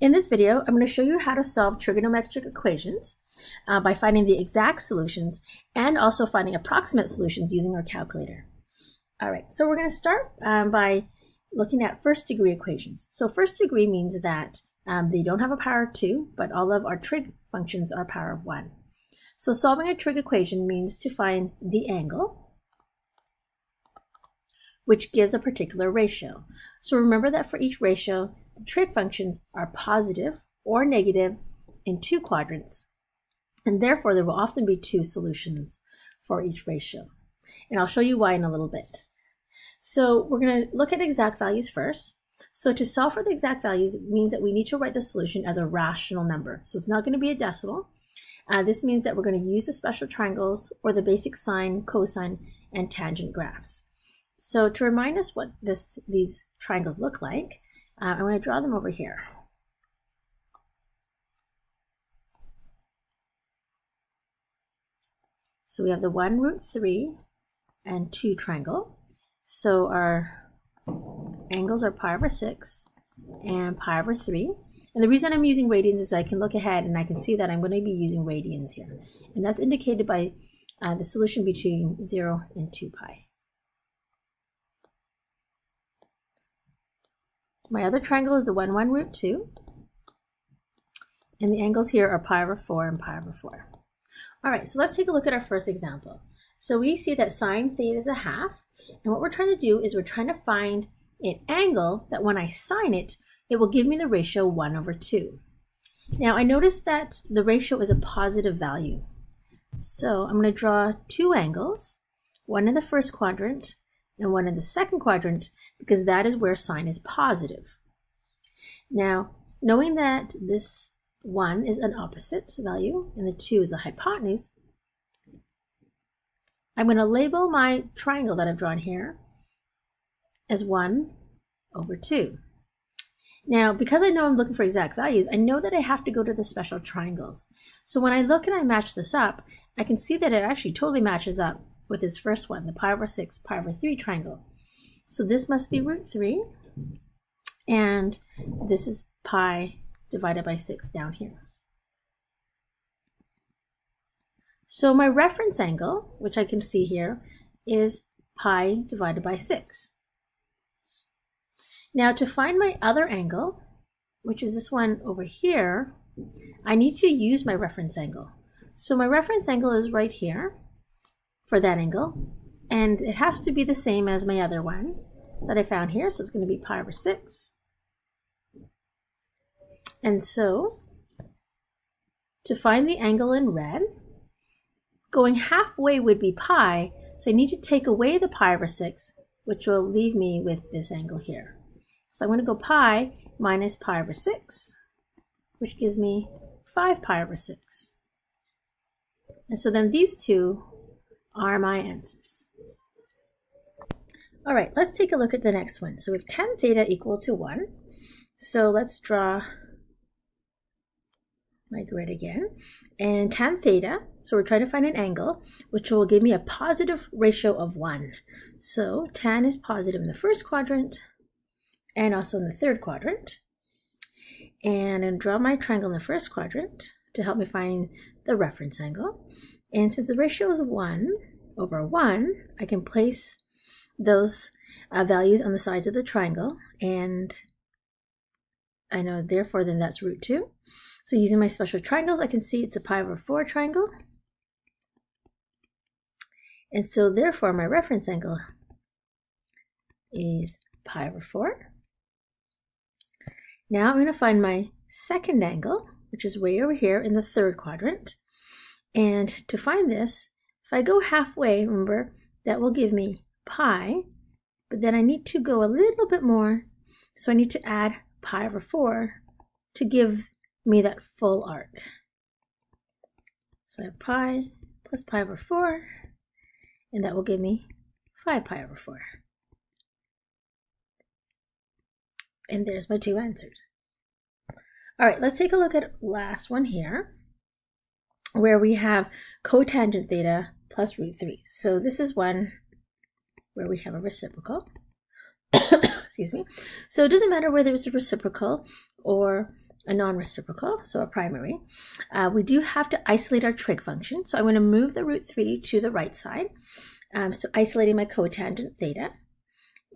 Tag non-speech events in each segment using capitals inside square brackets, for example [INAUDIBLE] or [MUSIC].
In this video, I'm going to show you how to solve trigonometric equations uh, by finding the exact solutions and also finding approximate solutions using our calculator. All right, so we're going to start um, by looking at first degree equations. So first degree means that um, they don't have a power of 2, but all of our trig functions are power of 1. So solving a trig equation means to find the angle, which gives a particular ratio. So remember that for each ratio, trig functions are positive or negative in two quadrants, and therefore there will often be two solutions for each ratio. And I'll show you why in a little bit. So we're going to look at exact values first. So to solve for the exact values means that we need to write the solution as a rational number. So it's not going to be a decimal. Uh, this means that we're going to use the special triangles or the basic sine, cosine, and tangent graphs. So to remind us what this, these triangles look like, uh, I'm going to draw them over here. So we have the 1 root 3 and 2 triangle. So our angles are pi over 6 and pi over 3. And the reason I'm using radians is I can look ahead and I can see that I'm going to be using radians here. And that's indicated by uh, the solution between 0 and 2 pi. My other triangle is the 1, 1 root 2. And the angles here are pi over 4 and pi over 4. All right, so let's take a look at our first example. So we see that sine theta is a half. And what we're trying to do is we're trying to find an angle that when I sine it, it will give me the ratio 1 over 2. Now I notice that the ratio is a positive value. So I'm going to draw two angles, one in the first quadrant and one in the second quadrant because that is where sine is positive. Now, knowing that this 1 is an opposite value and the 2 is a hypotenuse, I'm going to label my triangle that I've drawn here as 1 over 2. Now, because I know I'm looking for exact values, I know that I have to go to the special triangles. So when I look and I match this up, I can see that it actually totally matches up with this first one, the pi over 6, pi over 3 triangle. So this must be root 3, and this is pi divided by 6 down here. So my reference angle, which I can see here, is pi divided by 6. Now to find my other angle, which is this one over here, I need to use my reference angle. So my reference angle is right here for that angle, and it has to be the same as my other one that I found here, so it's going to be pi over 6. And so, to find the angle in red, going halfway would be pi, so I need to take away the pi over 6, which will leave me with this angle here. So I'm going to go pi minus pi over 6, which gives me 5 pi over 6. And so then these two are my answers. All right, let's take a look at the next one. So we have tan theta equal to 1. So let's draw my grid again. And tan theta, so we're trying to find an angle, which will give me a positive ratio of 1. So tan is positive in the first quadrant, and also in the third quadrant. And then draw my triangle in the first quadrant to help me find the reference angle. And since the ratio is 1 over 1, I can place those uh, values on the sides of the triangle. And I know, therefore, then that's root 2. So using my special triangles, I can see it's a pi over 4 triangle. And so therefore, my reference angle is pi over 4. Now I'm going to find my second angle, which is way over here in the third quadrant. And to find this, if I go halfway, remember, that will give me pi, but then I need to go a little bit more. So I need to add pi over 4 to give me that full arc. So I have pi plus pi over 4, and that will give me 5 pi over 4. And there's my two answers. All right, let's take a look at last one here, where we have cotangent theta plus root 3. So this is one where we have a reciprocal. [COUGHS] Excuse me. So it doesn't matter whether it's a reciprocal or a non-reciprocal, so a primary, uh, we do have to isolate our trig function. So I'm going to move the root 3 to the right side. Um, so isolating my cotangent theta.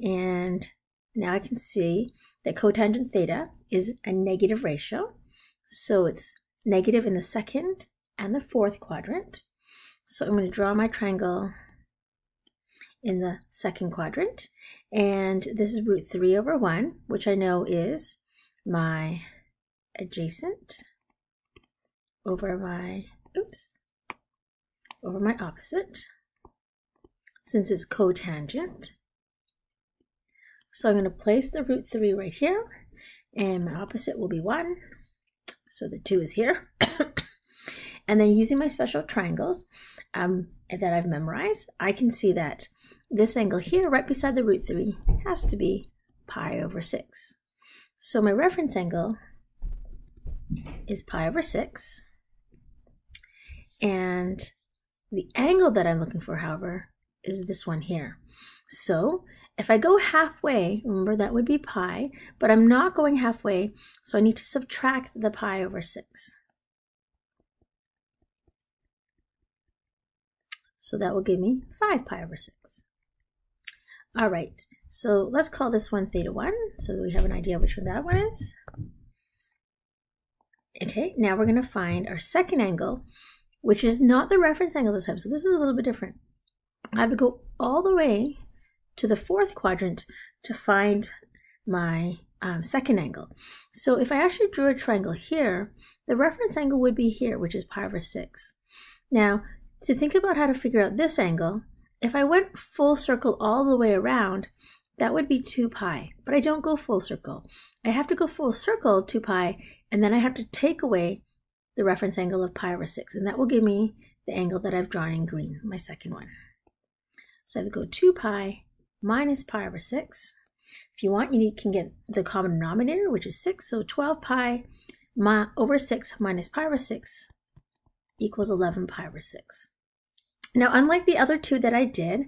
And now I can see that cotangent theta is a negative ratio. So it's negative in the second and the fourth quadrant. So I'm going to draw my triangle in the second quadrant. And this is root 3 over 1, which I know is my adjacent over my, oops, over my opposite, since it's cotangent. So I'm going to place the root 3 right here, and my opposite will be 1. So the 2 is here. [COUGHS] and then using my special triangles um, that I've memorized, I can see that this angle here, right beside the root 3, has to be pi over 6. So my reference angle is pi over 6. And the angle that I'm looking for, however, is this one here. So if I go halfway, remember that would be pi, but I'm not going halfway, so I need to subtract the pi over 6. So that will give me 5 pi over 6. All right, so let's call this one theta 1 so that we have an idea which one that one is. Okay, now we're going to find our second angle, which is not the reference angle this time. So this is a little bit different. I have to go all the way to the fourth quadrant to find my um, second angle. So if I actually drew a triangle here, the reference angle would be here, which is pi over 6. Now, to think about how to figure out this angle, if I went full circle all the way around, that would be 2 pi, but I don't go full circle. I have to go full circle 2 pi and then I have to take away the reference angle of pi over 6, and that will give me the angle that I've drawn in green, my second one. So I to go 2 pi minus pi over 6. If you want, you can get the common denominator, which is 6, so 12 pi over 6 minus pi over 6 equals 11 pi over 6. Now, unlike the other two that I did,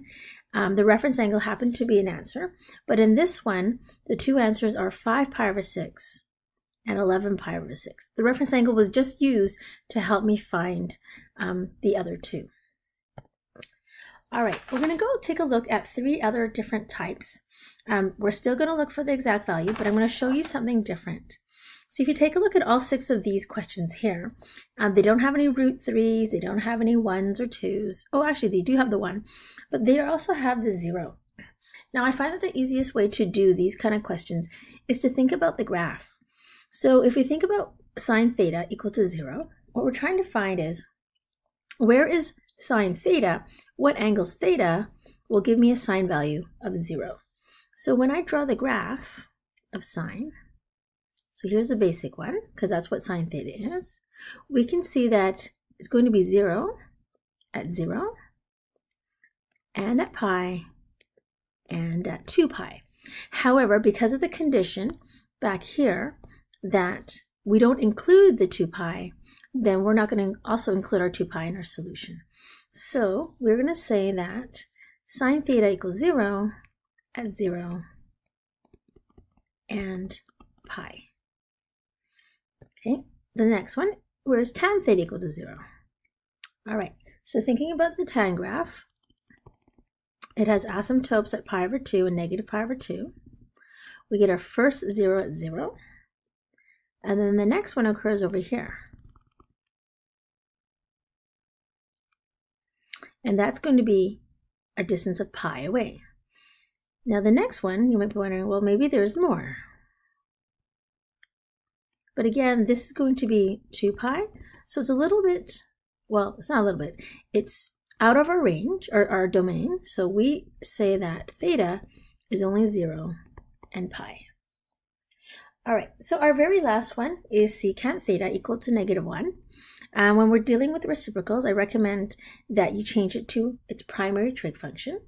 um, the reference angle happened to be an answer, but in this one, the two answers are 5 pi over 6 and 11 pi over 6. The reference angle was just used to help me find um, the other two. All right, we're going to go take a look at three other different types. Um, we're still going to look for the exact value, but I'm going to show you something different. So if you take a look at all six of these questions here, um, they don't have any root threes, they don't have any ones or twos. Oh, actually, they do have the one, but they also have the zero. Now, I find that the easiest way to do these kind of questions is to think about the graph. So if we think about sine theta equal to zero, what we're trying to find is where is sine theta, what angles theta will give me a sine value of zero. So when I draw the graph of sine, so here's the basic one, because that's what sine theta is, we can see that it's going to be zero at zero, and at pi, and at 2 pi. However, because of the condition back here, that we don't include the 2 pi, then we're not going to also include our 2 pi in our solution. So we're going to say that sine theta equals 0 at 0 and pi. Okay, the next one, where is tan theta equal to 0? All right, so thinking about the tan graph, it has asymptotes at pi over 2 and negative pi over 2. We get our first 0 at 0. And then the next one occurs over here. And that's going to be a distance of pi away. Now the next one, you might be wondering, well, maybe there's more. But again, this is going to be 2 pi. So it's a little bit, well, it's not a little bit. It's out of our range, or our domain. So we say that theta is only 0 and pi. All right, so our very last one is secant theta equal to negative 1. And when we're dealing with reciprocals, I recommend that you change it to its primary trig function.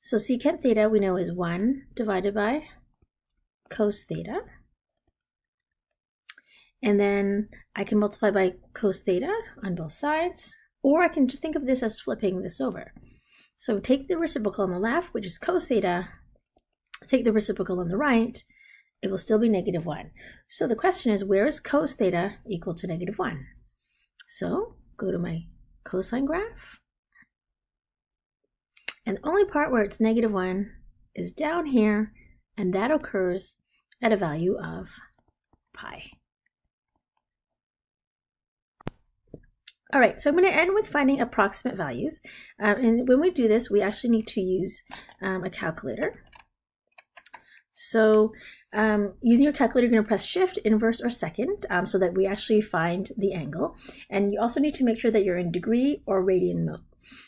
So secant theta we know is 1 divided by cos theta. And then I can multiply by cos theta on both sides, or I can just think of this as flipping this over. So take the reciprocal on the left, which is cos theta, take the reciprocal on the right, it will still be negative 1. So the question is, where is cos theta equal to negative 1? So go to my cosine graph. And the only part where it's negative 1 is down here, and that occurs at a value of pi. All right, so I'm going to end with finding approximate values. Um, and when we do this, we actually need to use um, a calculator. So um, using your calculator, you're going to press shift, inverse, or second um, so that we actually find the angle. And you also need to make sure that you're in degree or radian mode.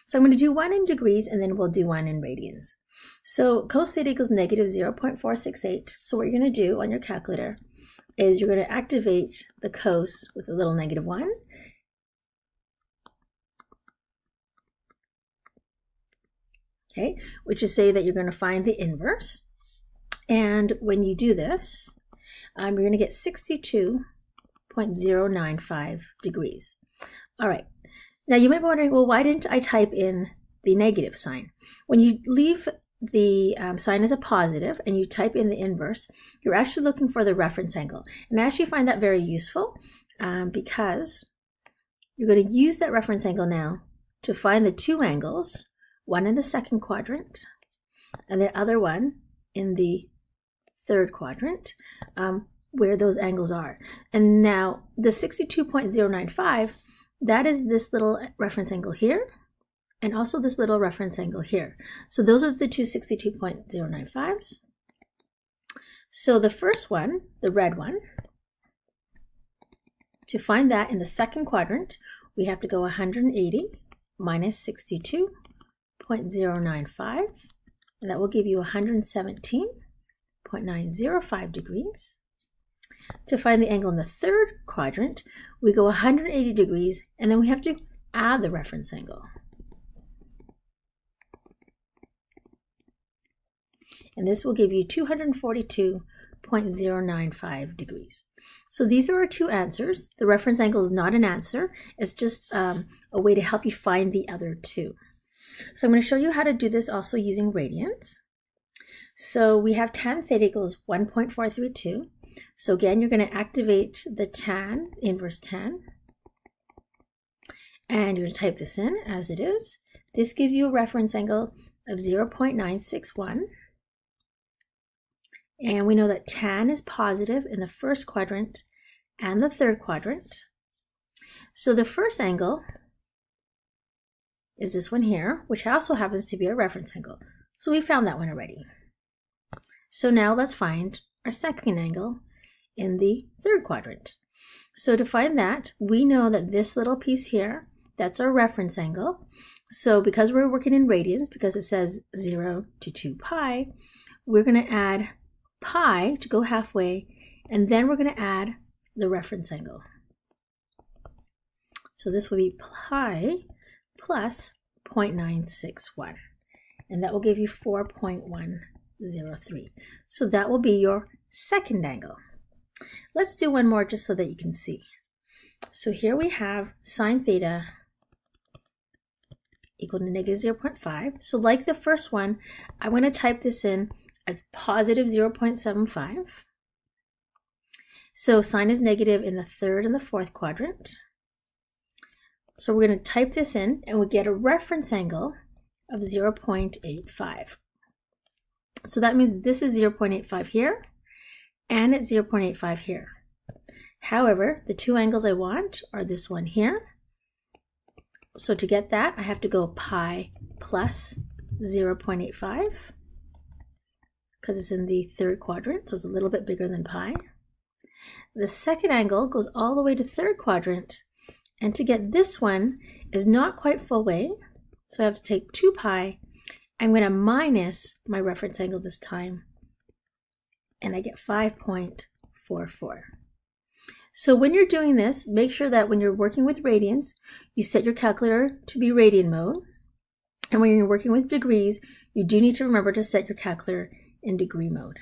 So I'm going to do one in degrees and then we'll do one in radians. So cos theta equals negative 0.468. So what you're going to do on your calculator is you're going to activate the cos with a little negative 1 okay, which is say that you're going to find the inverse. And when you do this, um, you're going to get 62.095 degrees. All right. Now you might be wondering, well, why didn't I type in the negative sign? When you leave the um, sign as a positive and you type in the inverse, you're actually looking for the reference angle. And I actually find that very useful um, because you're going to use that reference angle now to find the two angles one in the second quadrant and the other one in the third quadrant um, where those angles are. And now the 62.095, that is this little reference angle here and also this little reference angle here. So those are the two 62.095s. So the first one, the red one, to find that in the second quadrant, we have to go 180 minus 62 0.095, and that will give you 117.905 degrees. To find the angle in the third quadrant, we go 180 degrees, and then we have to add the reference angle. And this will give you 242.095 degrees. So these are our two answers. The reference angle is not an answer. It's just um, a way to help you find the other two. So I'm going to show you how to do this also using radians. So we have tan theta equals 1.432. So again, you're going to activate the tan, inverse tan. And you're going to type this in as it is. This gives you a reference angle of 0.961. And we know that tan is positive in the first quadrant and the third quadrant. So the first angle is this one here, which also happens to be a reference angle. So we found that one already. So now let's find our second angle in the third quadrant. So to find that, we know that this little piece here, that's our reference angle. So because we're working in radians, because it says 0 to 2 pi, we're going to add pi to go halfway, and then we're going to add the reference angle. So this will be pi plus 0.961. And that will give you 4.103. So that will be your second angle. Let's do one more just so that you can see. So here we have sine theta equal to negative 0.5. So like the first one, I'm going to type this in as positive 0.75. So sine is negative in the third and the fourth quadrant. So we're going to type this in and we get a reference angle of 0.85. So that means this is 0.85 here and it's 0.85 here. However, the two angles I want are this one here. So to get that, I have to go pi plus 0.85 because it's in the third quadrant, so it's a little bit bigger than pi. The second angle goes all the way to third quadrant and to get this one is not quite full way. So I have to take 2 pi. I'm going to minus my reference angle this time. And I get 5.44. So when you're doing this, make sure that when you're working with radians, you set your calculator to be radian mode. And when you're working with degrees, you do need to remember to set your calculator in degree mode.